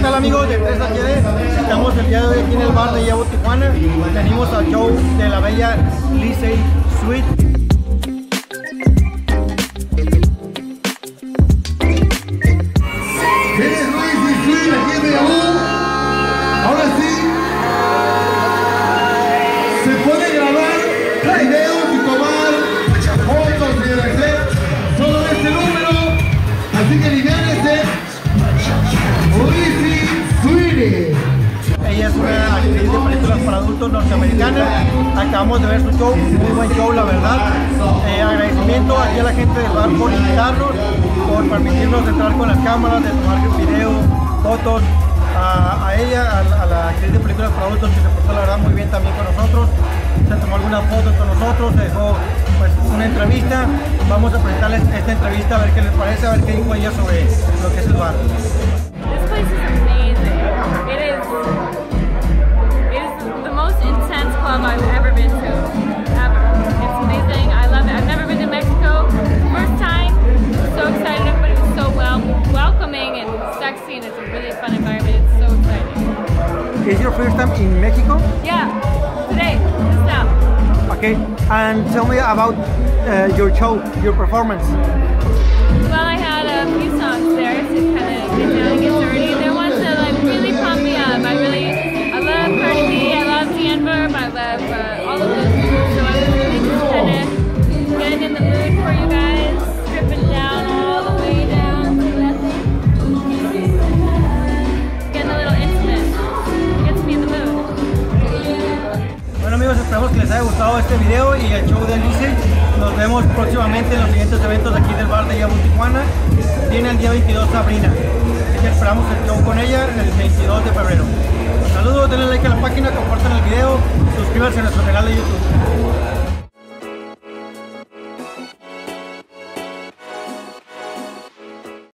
tal amigos de 3 HD? Estamos el día de hoy aquí en el bar de Yabo Tijuana. Venimos al show de la bella Lisey Sweet. ¿Eres Luis y Sweet aquí? Ahora sí. Se puede grabar videos adultos norteamericana. Acabamos de ver su show, muy buen show, la verdad. Eh, agradecimiento aquí a la gente del bar por invitarnos, por permitirnos entrar con las cámaras, de tomar video, fotos. A, ella, a, la- a la actriz de películas para adultos que se portó la verdad muy bien también con nosotros. Se tomó algunas fotos con nosotros, se dejó pues, una entrevista. Vamos a presentarles esta entrevista a ver qué les parece, a ver qué dijo ella sobre lo que es el bar. Is your first time in Mexico? Yeah. Today. Just now. Okay, and tell me about uh, your show, your performance. Well, I had a few songs there to kind of get down que les haya gustado este video y el show de Alice. Nos vemos próximamente en los siguientes eventos aquí del bar de Yabu Tijuana. Viene el día 22 Sabrina. Así que esperamos el show con ella el 22 de febrero. Saludos, denle like a la página, compartan el video, suscríbanse a nuestro canal de YouTube.